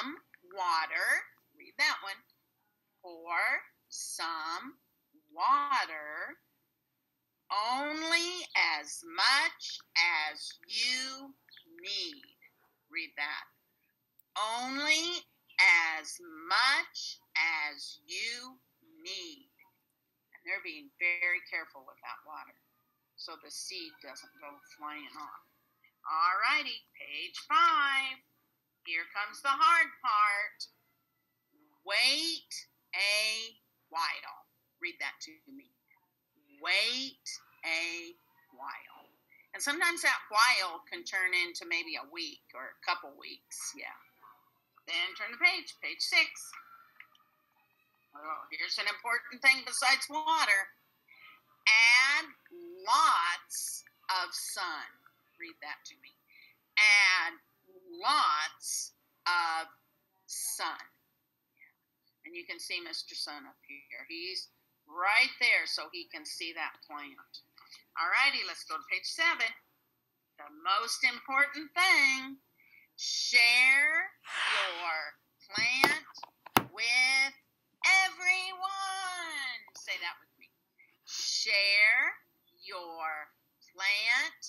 some water. Read that one. Pour some water only as much as you need. Read that. Only as much as you need. And they're being very careful with that water so the seed doesn't go flying off. All righty, page five. Here comes the hard part. Wait a while. Read that to me. Wait a while. And sometimes that while can turn into maybe a week or a couple weeks. Yeah. Then turn the page, page six. Oh, here's an important thing besides water. Add lots of sun. Read that to me. Add lots of sun. And you can see Mr. Sun up here. He's right there so he can see that plant. All righty, let's go to page seven. The most important thing share your plant with everyone. Say that with me. Share your plant.